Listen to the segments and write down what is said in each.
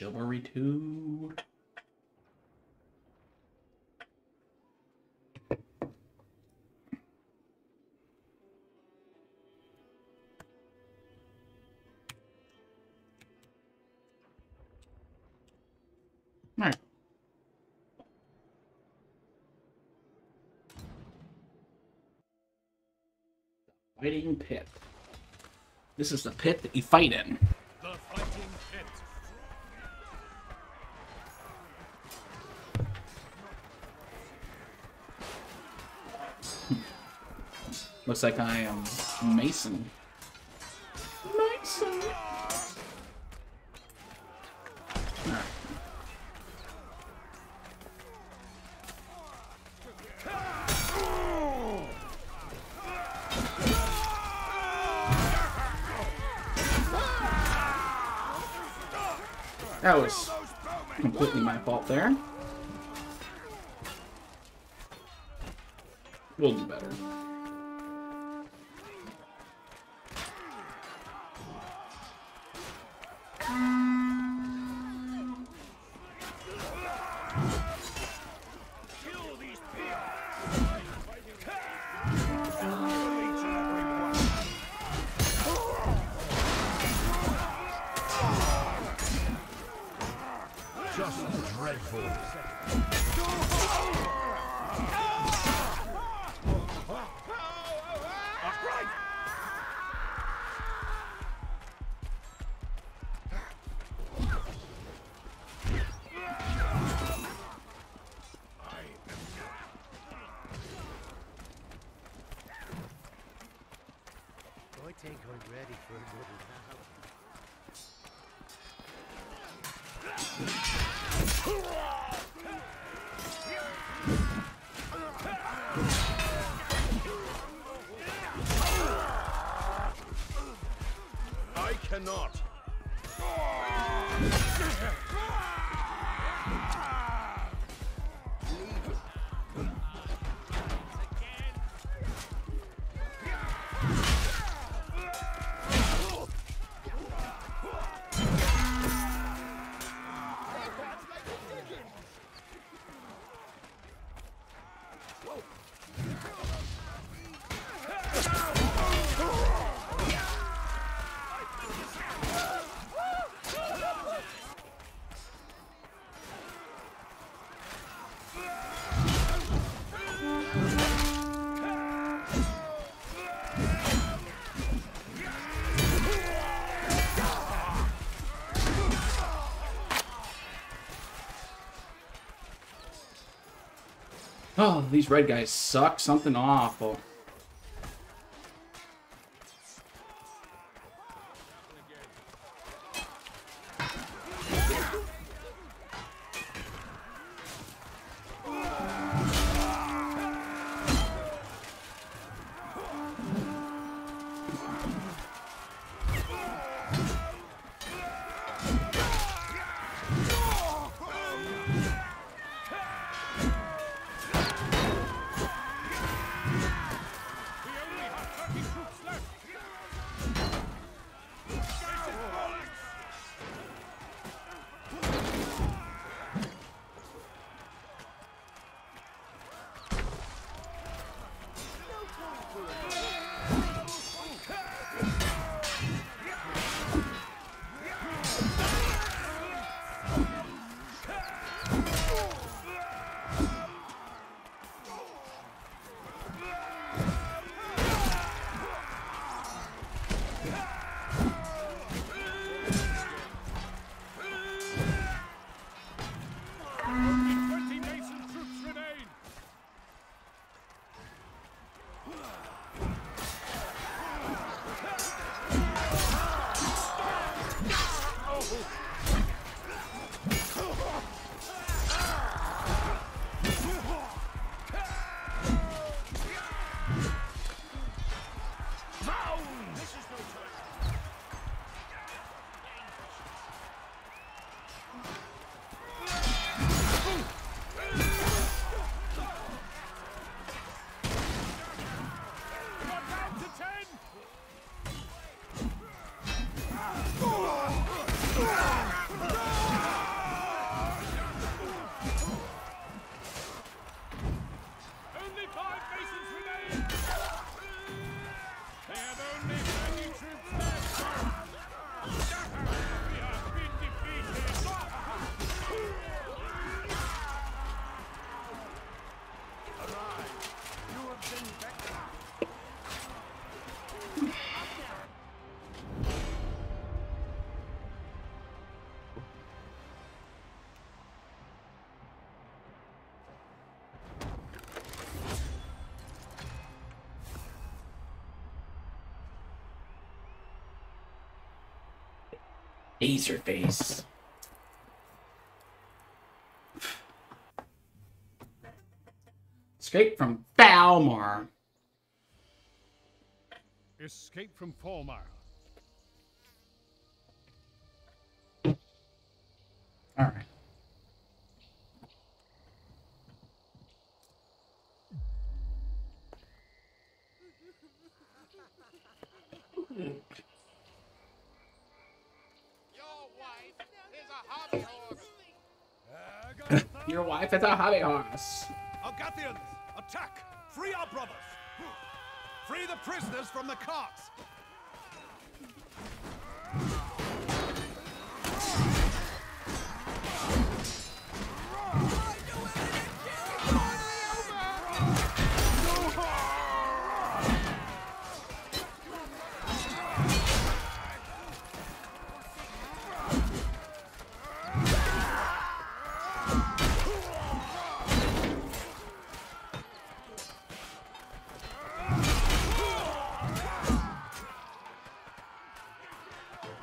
Chivalry 2. Alright. Fighting pit. This is the pit that you fight in. Looks like I am Mason. Oh, these red guys suck. Something awful. Laser face. Escape from Balmar. Escape from Falmire. Wife is a hobby horse. Agathians, attack! Free our brothers! Free the prisoners from the carts!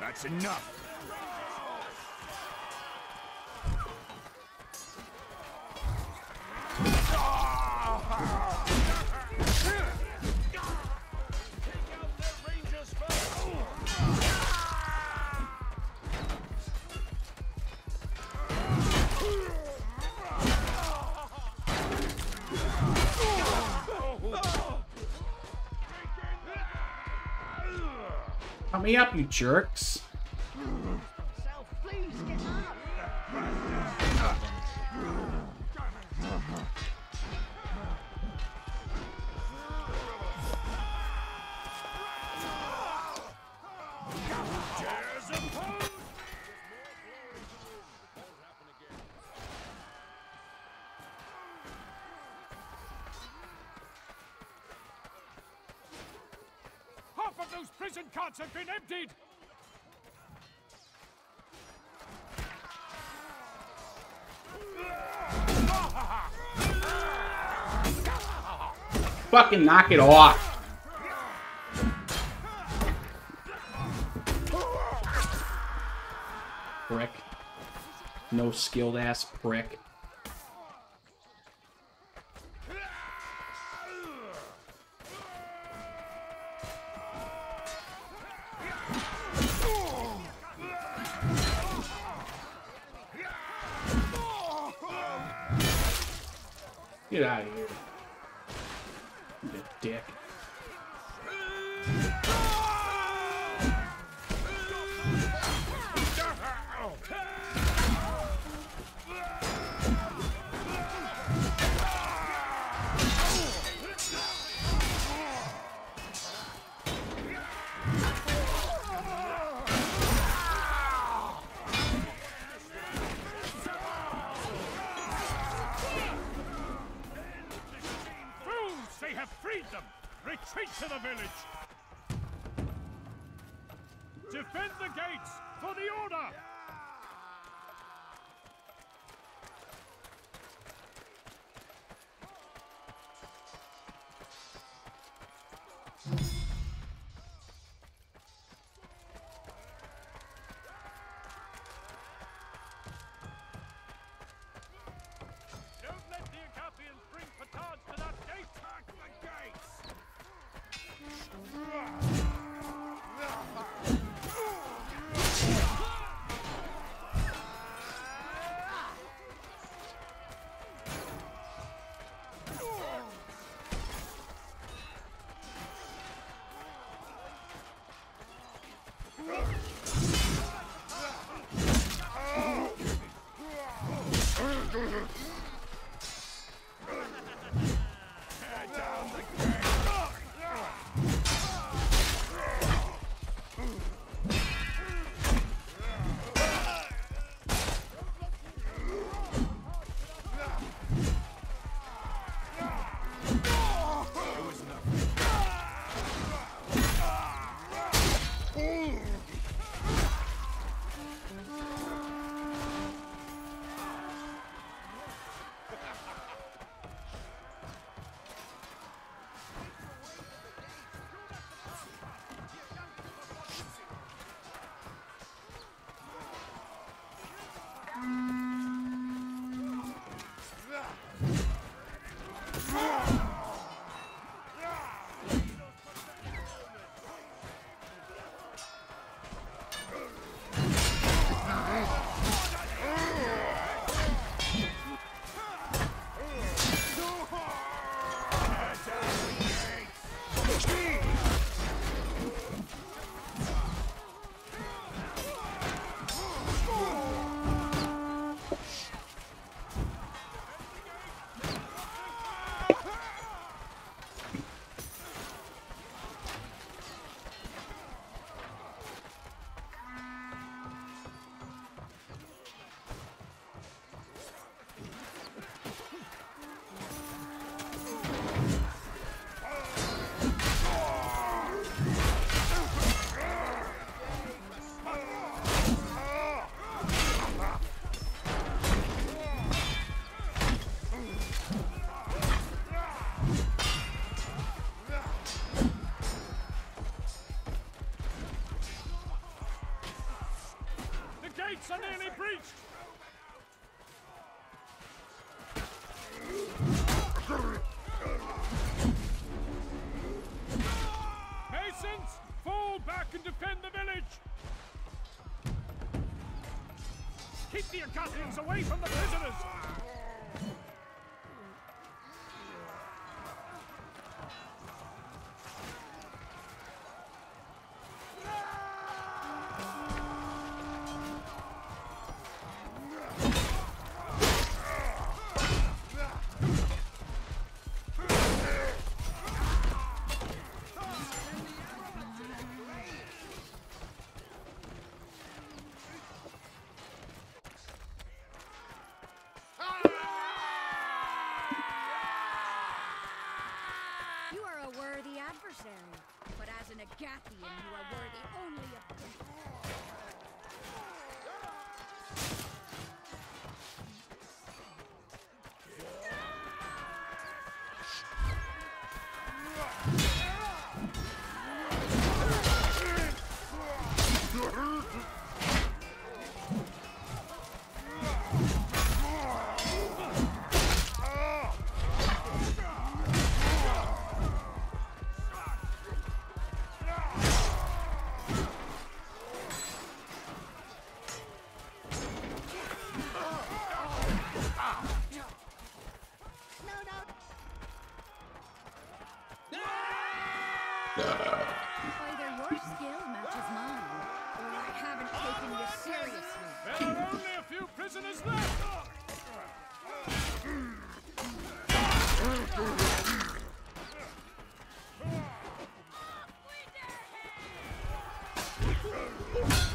That's enough! Me up, you jerks. Those carts have been emptied! Fucking knock it off. Prick. No skilled ass prick. Tear The away from the adversary, but as an Agathian, you are worthy only of. How?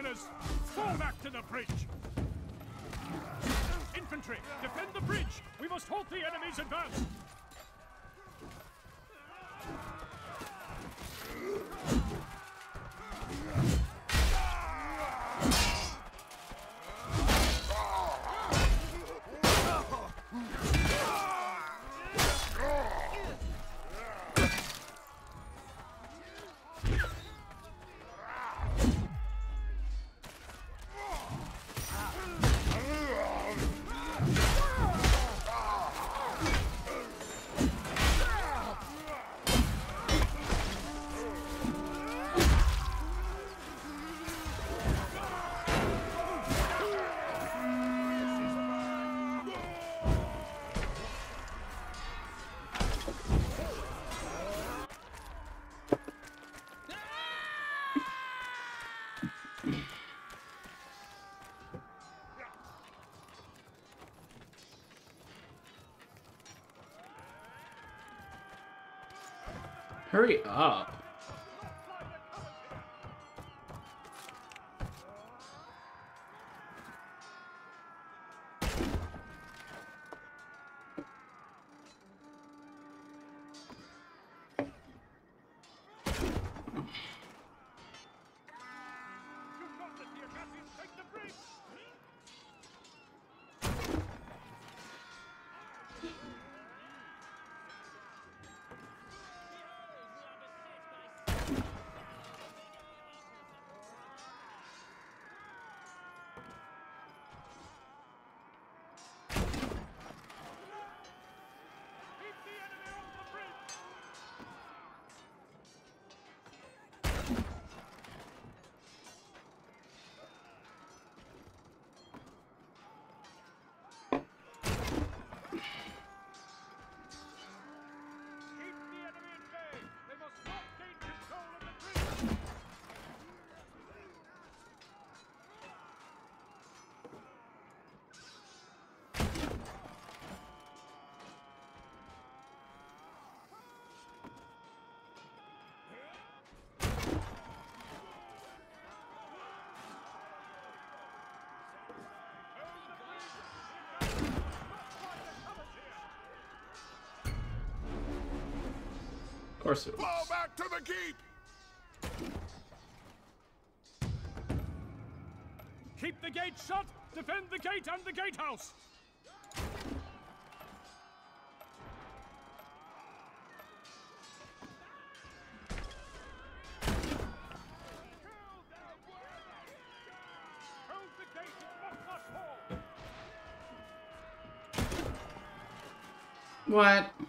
Fall back to the bridge! Infantry, defend the bridge! We must halt the enemy's advance! Hurry up. Course it Fall was. back to the keep! Keep the gate shut! Defend the gate and the gatehouse! Hold the gate and must not fall! What?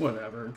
Whatever.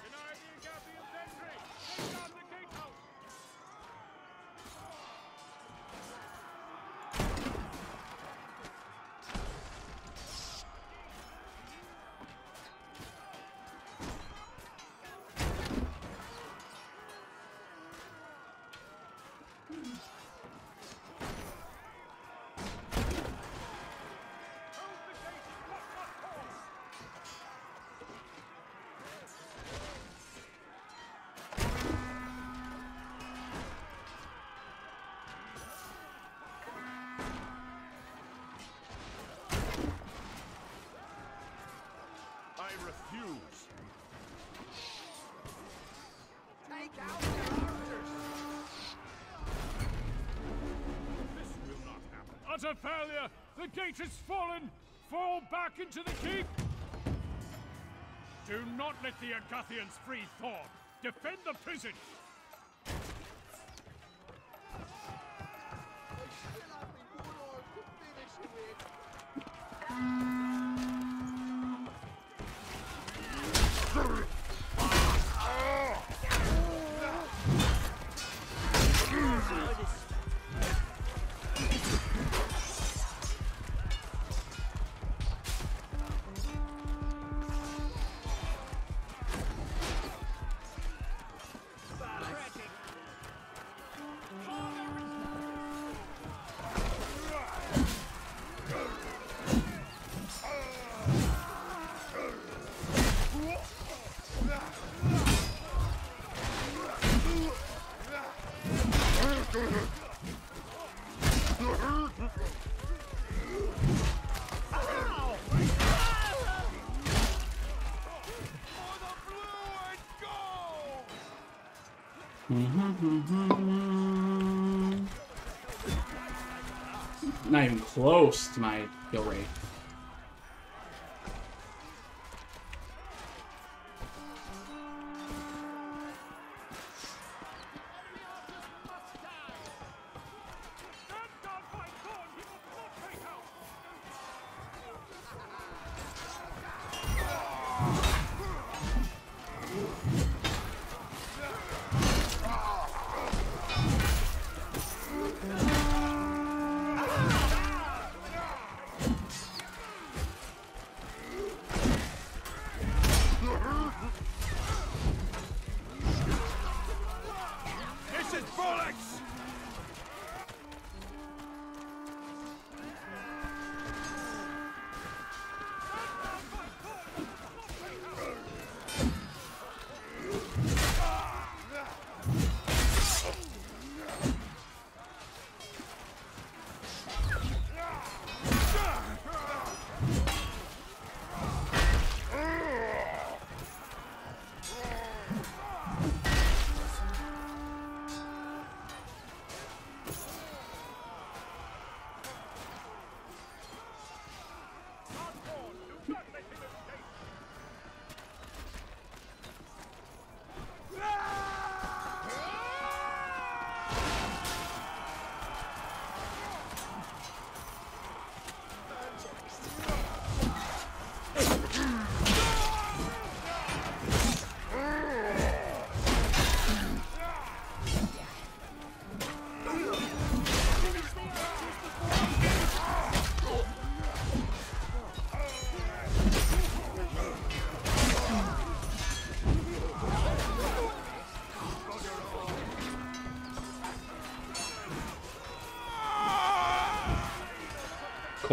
Refuse. Take out the archers. This will not happen. Utter failure! The gate has fallen! Fall back into the keep! Do not let the Agathians free Thor! Defend the prison! Mm-hmm. Not even close to my kill rate.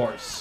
Course.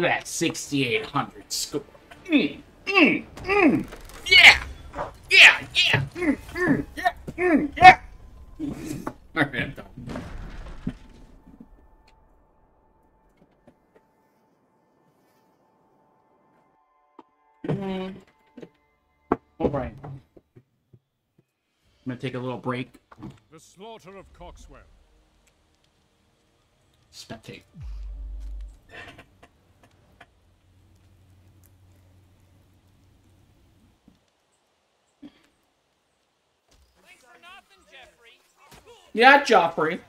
Look at that 6,800 score. Mm, mm, mm. Yeah! Yeah! Yeah! Mm, mm, yeah! Mm, yeah! Alright, I'm done. Mm. Alright. I'm gonna take a little break. The slaughter of Coxwell. Spectate. Yeah, Joffrey.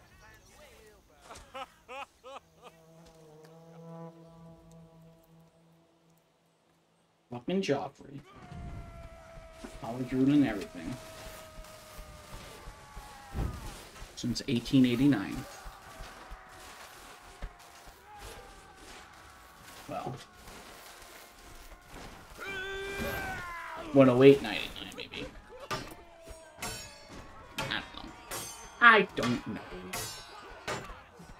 Fucking Joffrey. Always ruining everything. Since 1889. Well. 108, I don't know.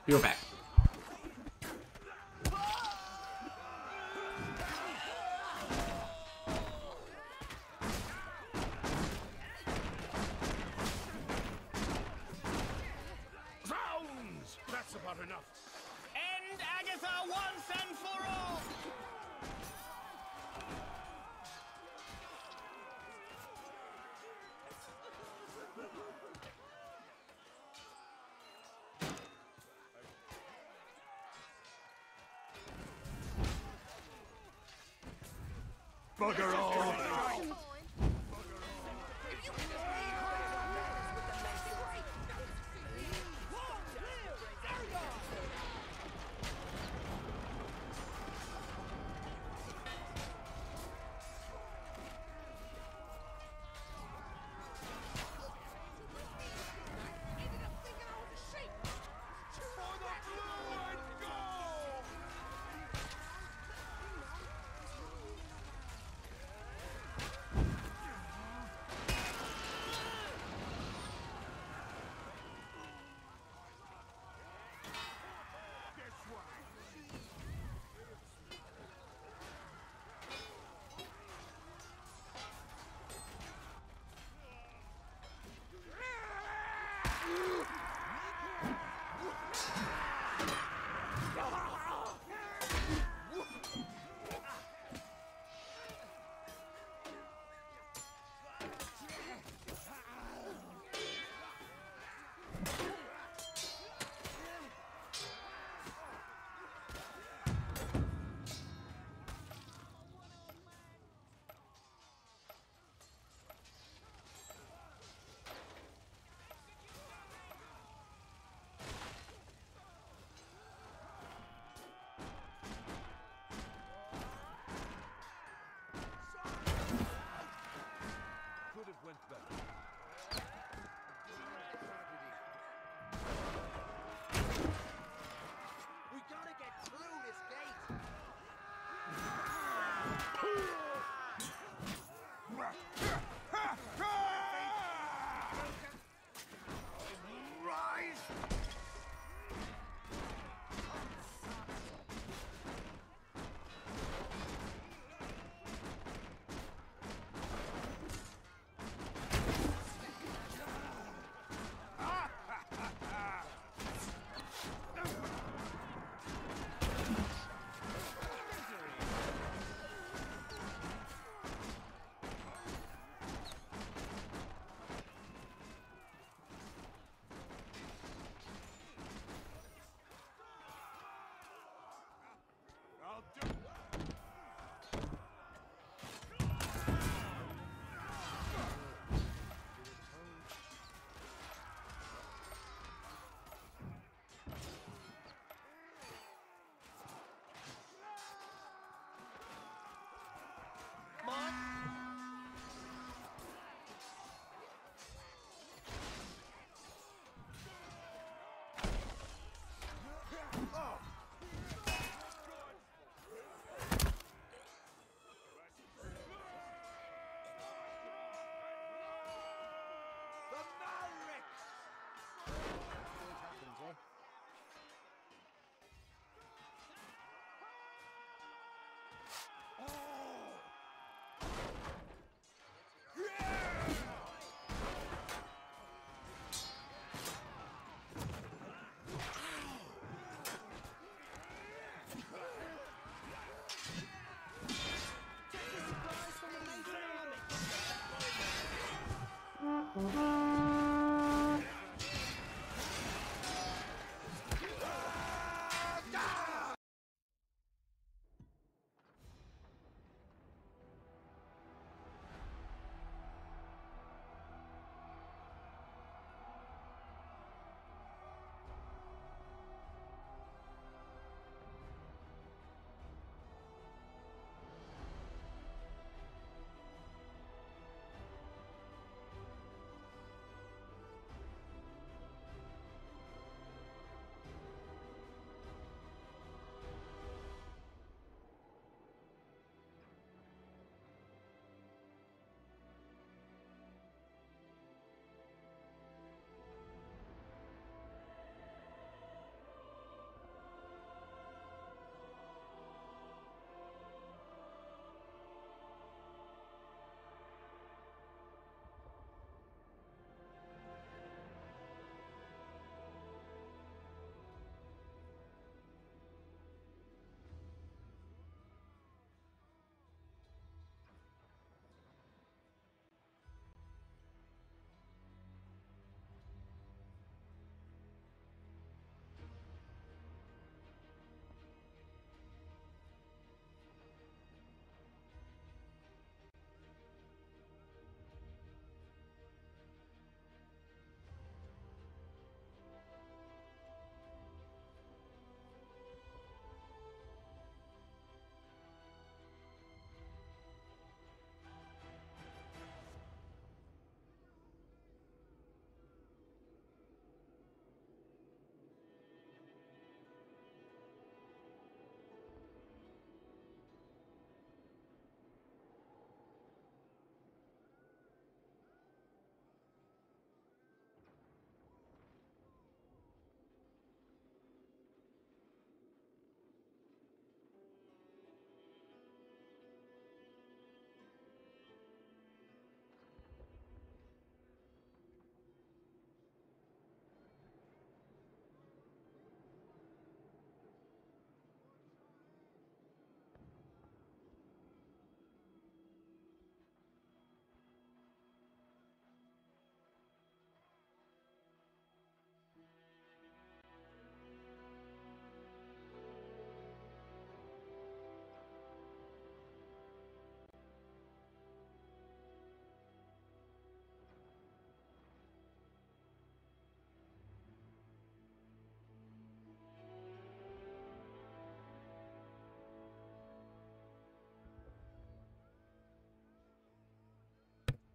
You're back. Bugger all.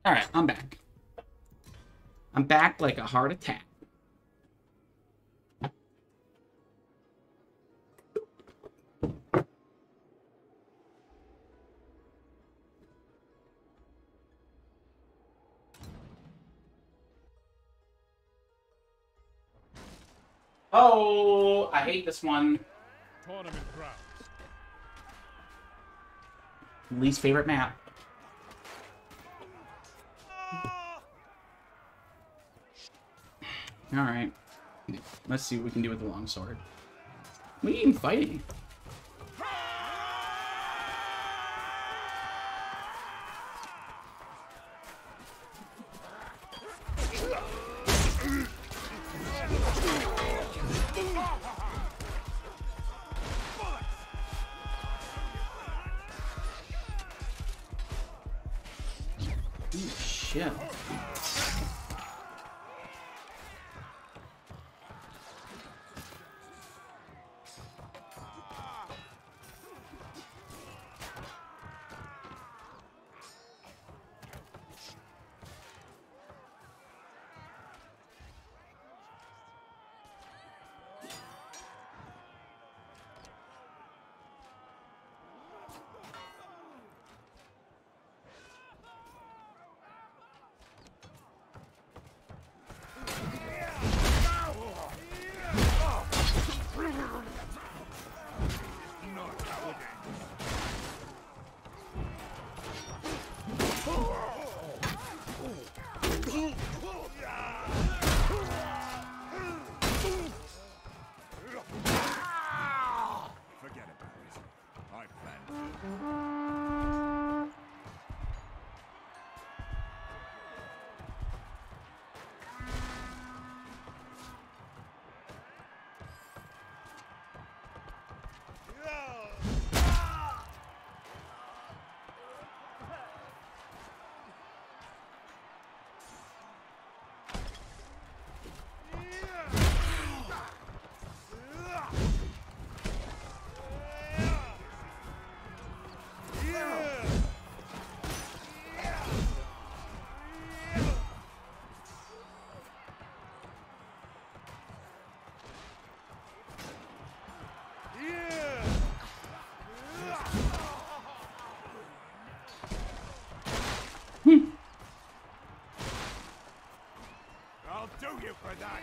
All right, I'm back. I'm back like a heart attack. Oh, I hate this one. Least favorite map. Alright. Let's see what we can do with the longsword. You even fighting? You for that.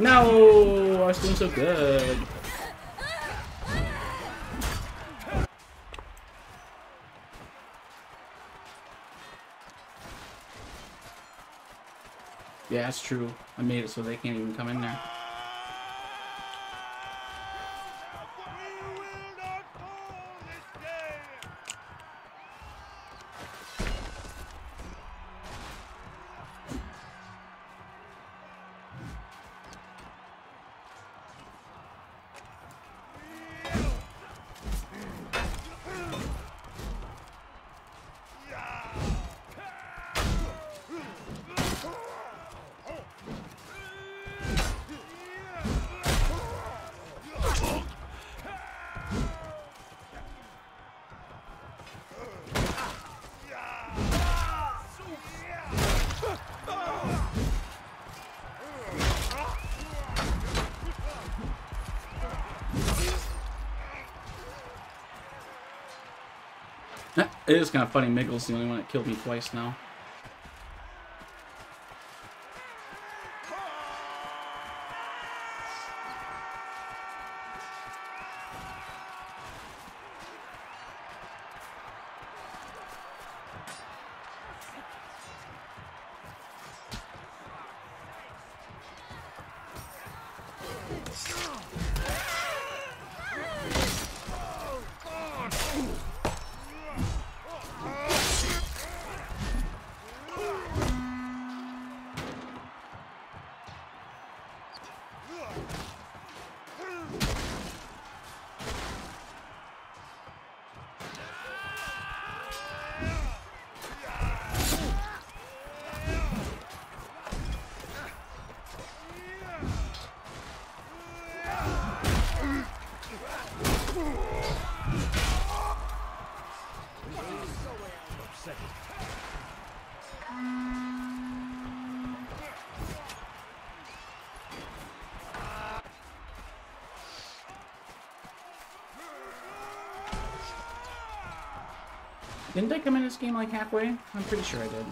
No! I was doing so good. Yeah, that's true. I made it so they can't even come in there. It is kind of funny. Miggle's the only one that killed me twice now. Didn't I come in this game like halfway? I'm pretty sure I did.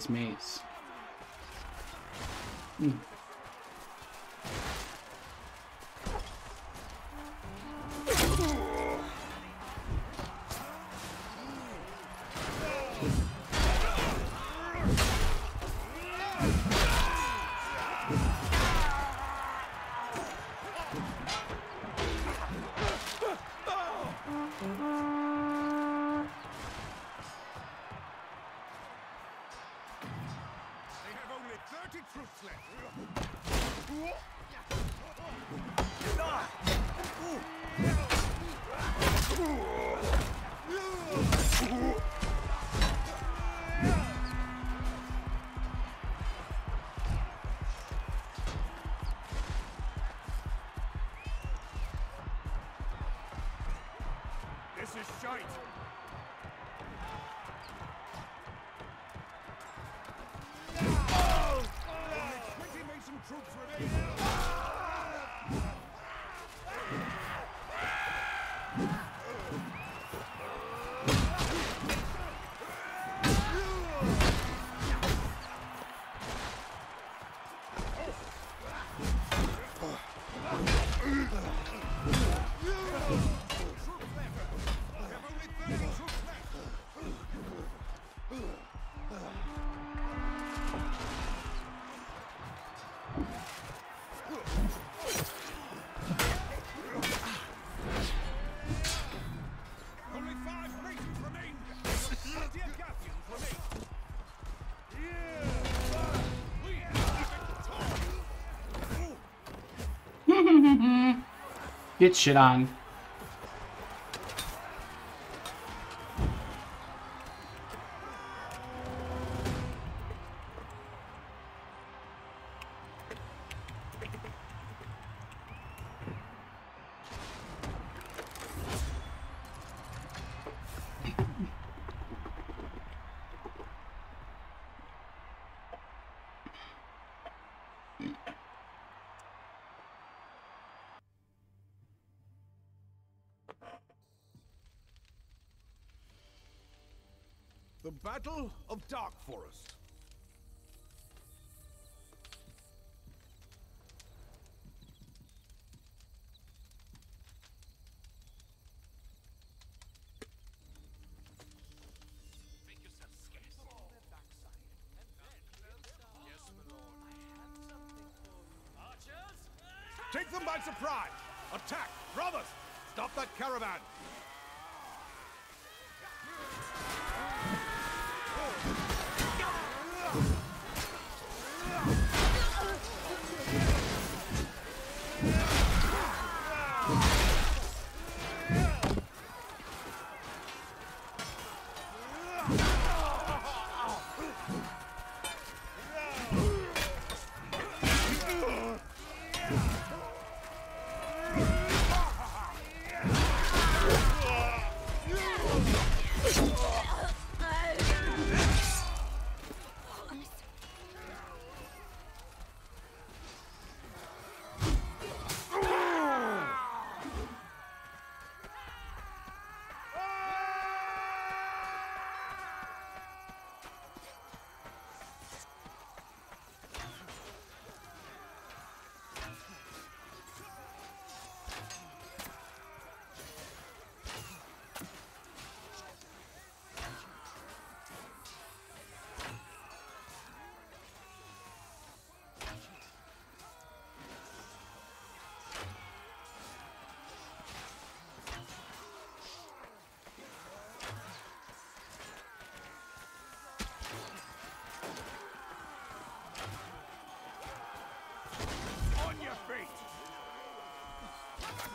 This mace. Hmm. Get shit on. The Battle of Dark Forest.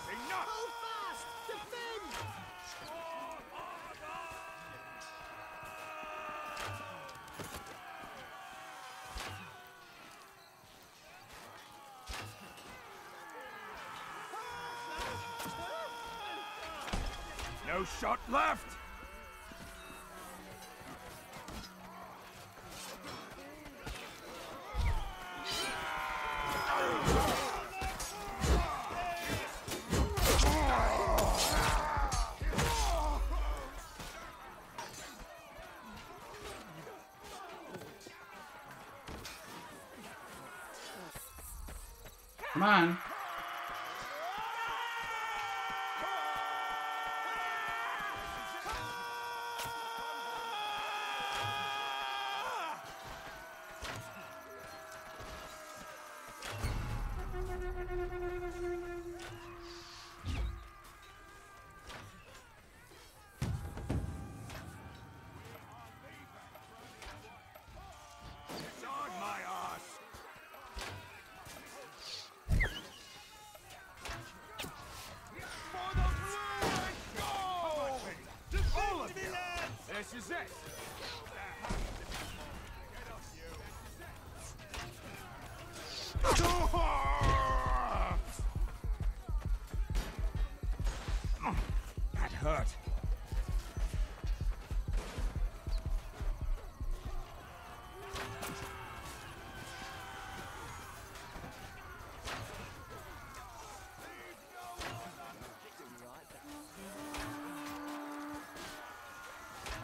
Enough! Hold fast! Defend! No shot left! Come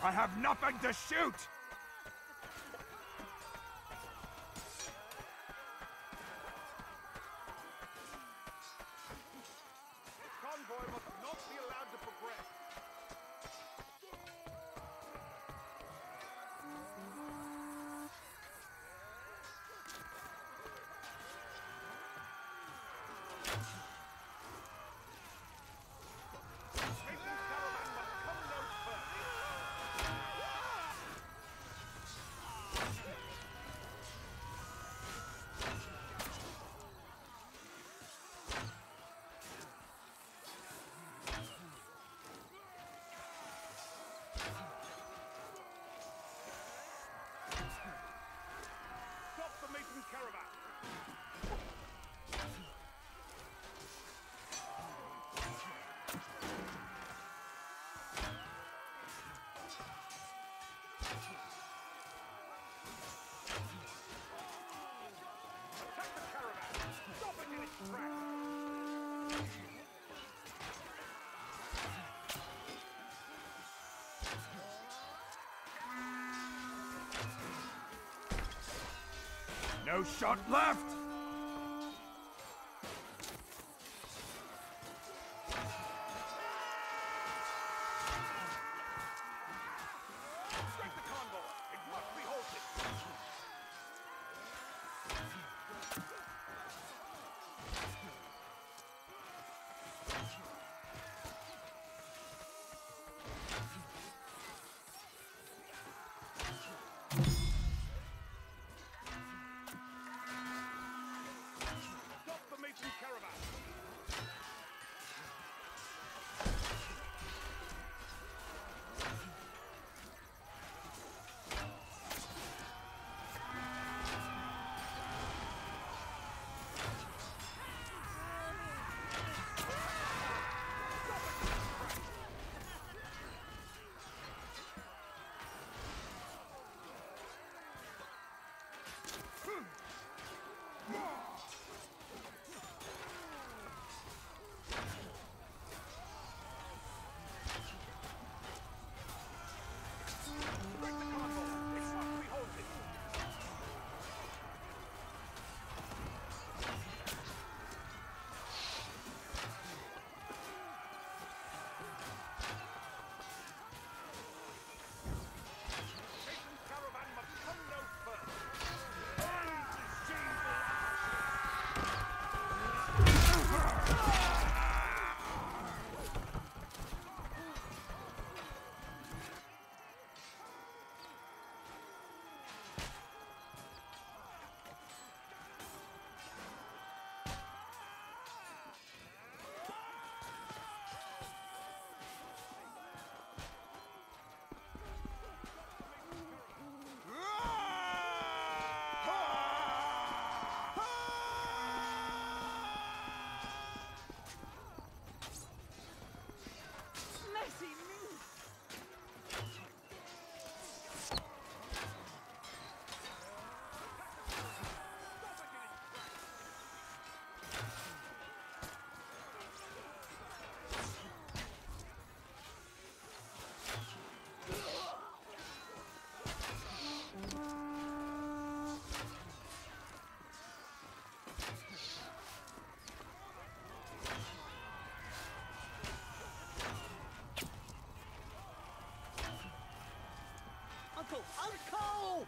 I have nothing to shoot! No shot left! Uncle! Uncle!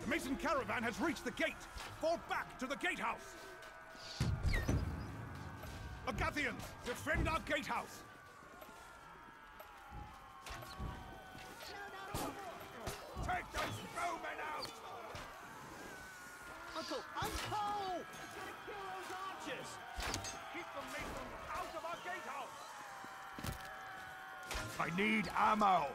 The Mason caravan has reached the gate. Fall back to the gatehouse. Agathians, defend our gatehouse. Take those bowmen out! Uncle, Uncle! Gotta kill those archers! Keep the Masons out of our gatehouse! I need ammo!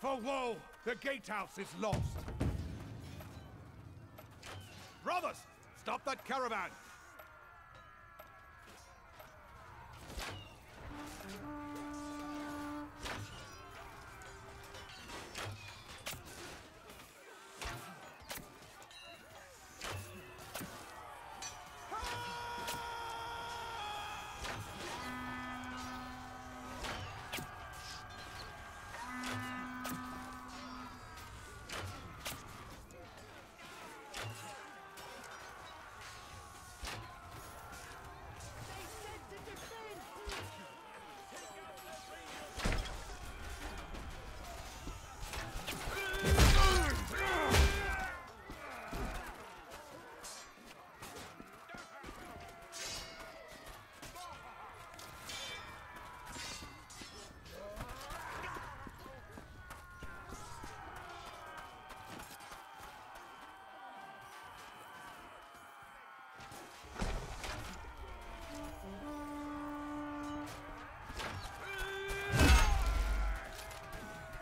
For woe, the gatehouse is lost. Brothers, stop that caravan!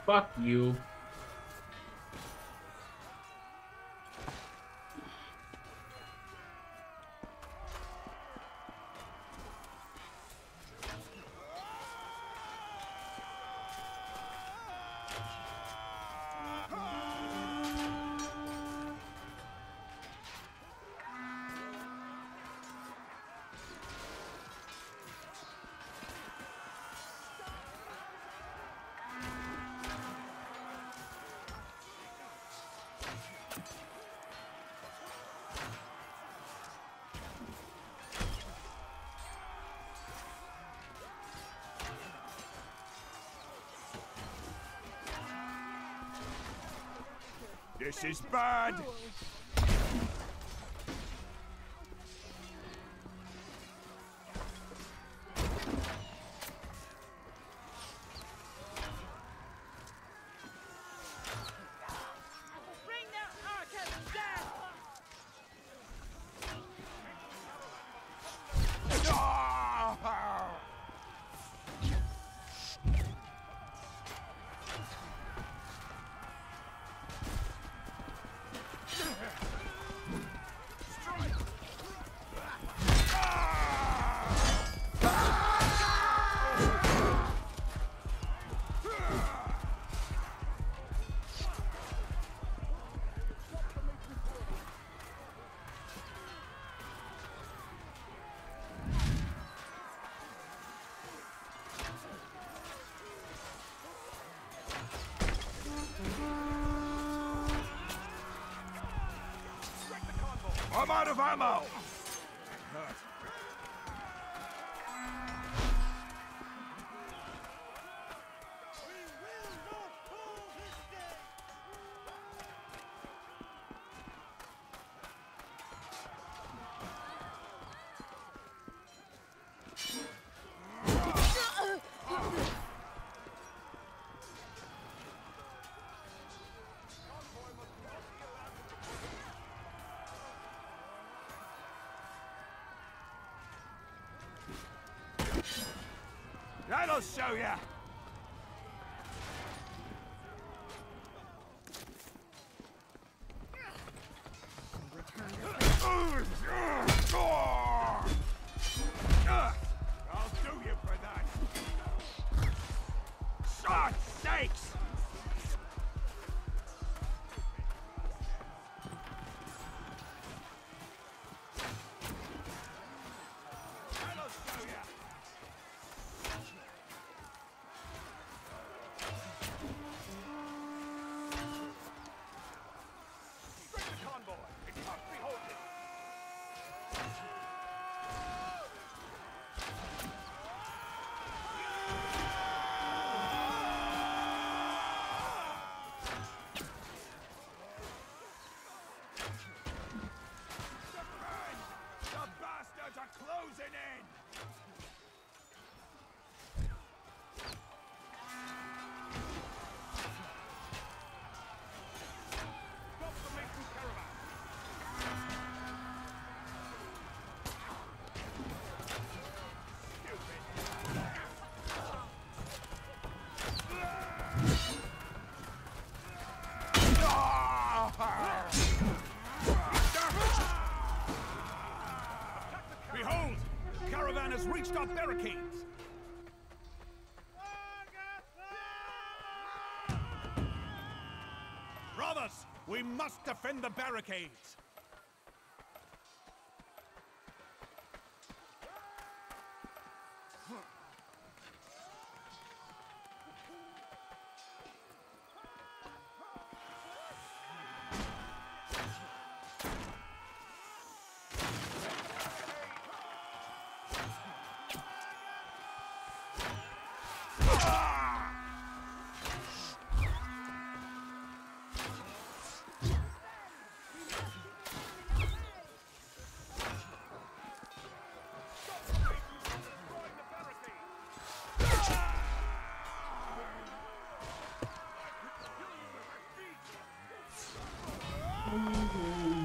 Fuck you. This is bad! out of ammo! That'll show ya! breached our barricades. Brothers, we must defend the barricades. Mm-hmm.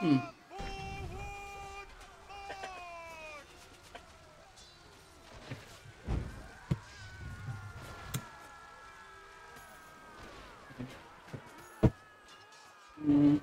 Hmm. Mm.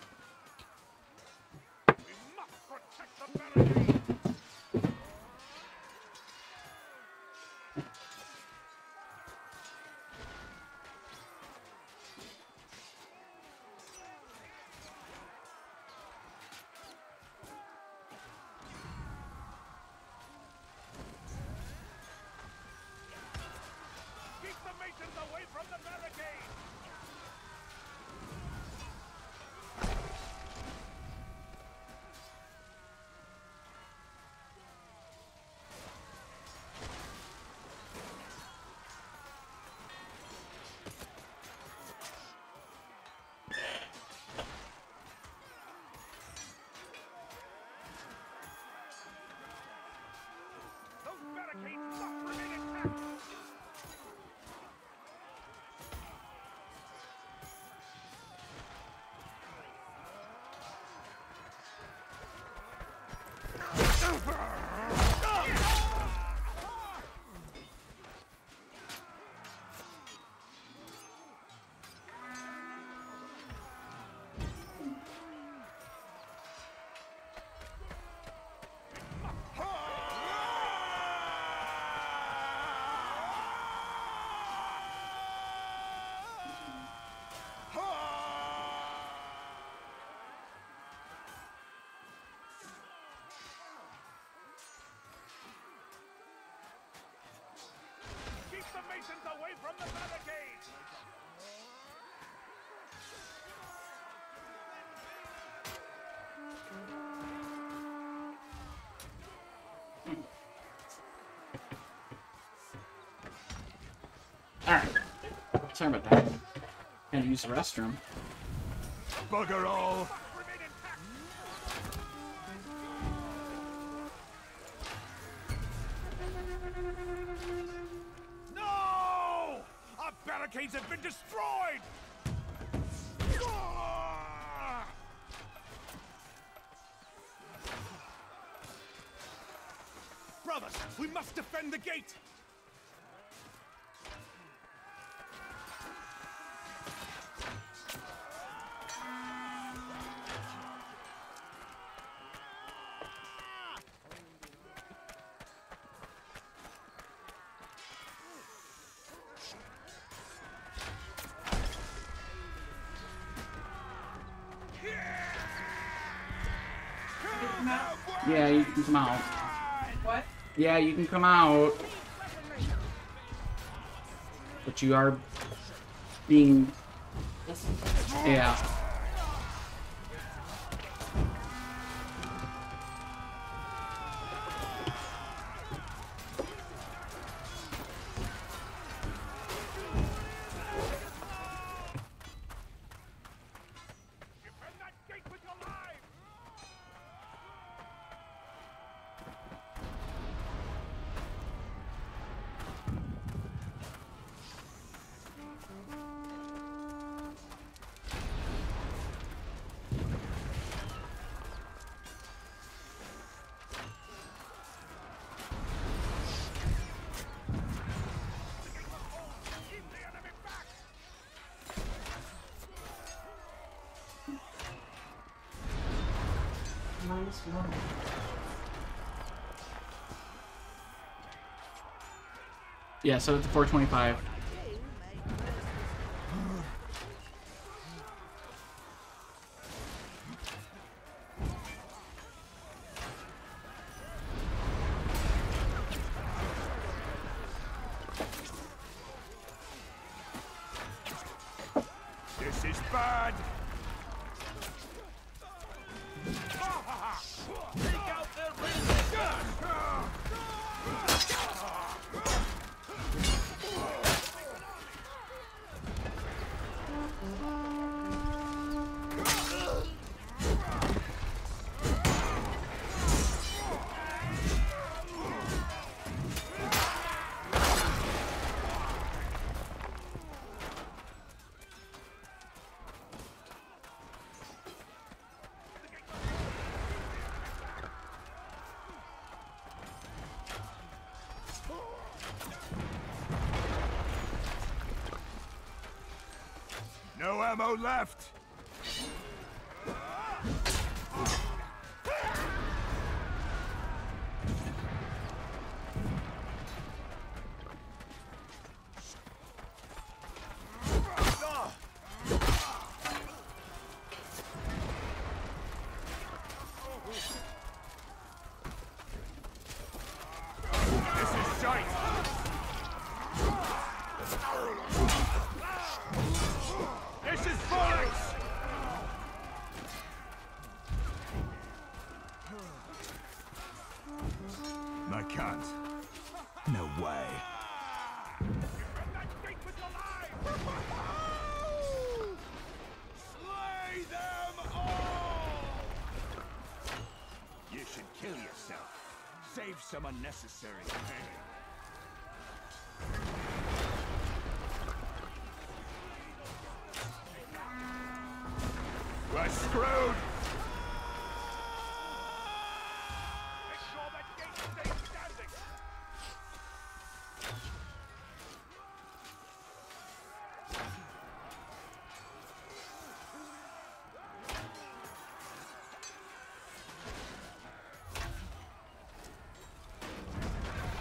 Away from the barricade! The Masons away from the barricades! Alright. Sorry about that. To use the restroom. Bugger all! Destroyed! Brothers, we must defend the gate! Come out. What? Yeah, you can come out. But you are being. Yeah. Yeah, so it's a 425. Ammo left! Some unnecessary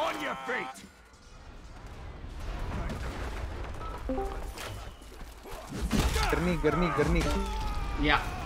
On your feet! Yeah.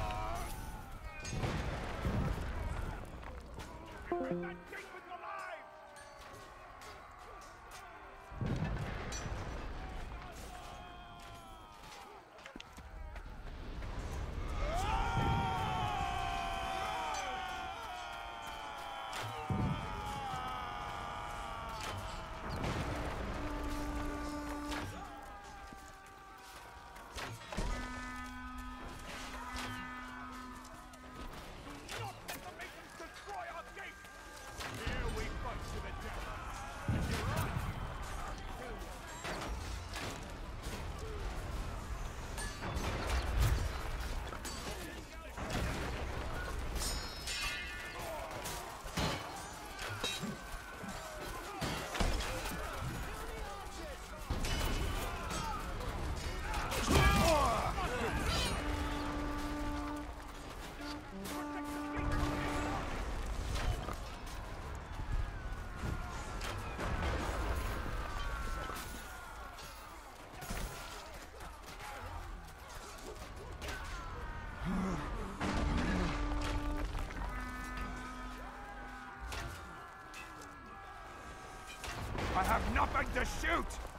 I have nothing to shoot!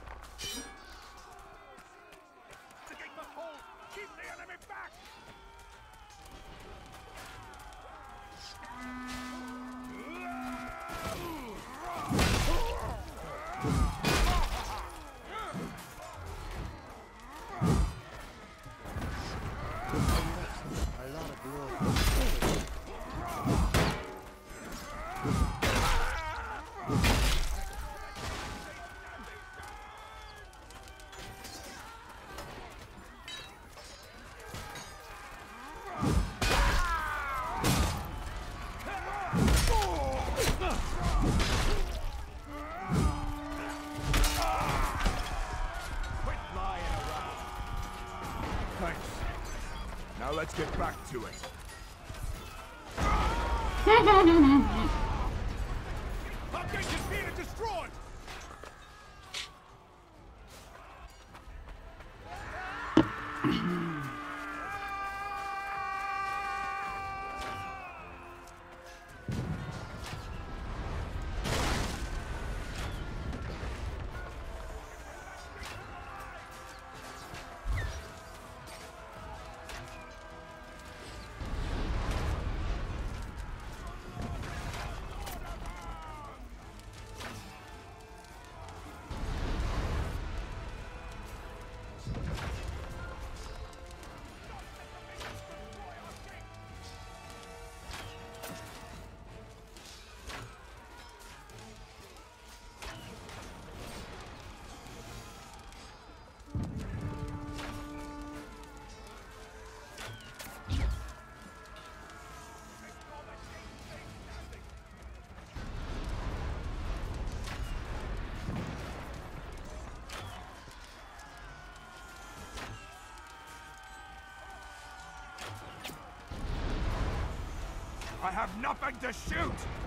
to it. I have nothing to shoot!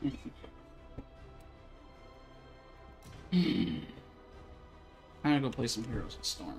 I'm gonna go play some Heroes of Storm.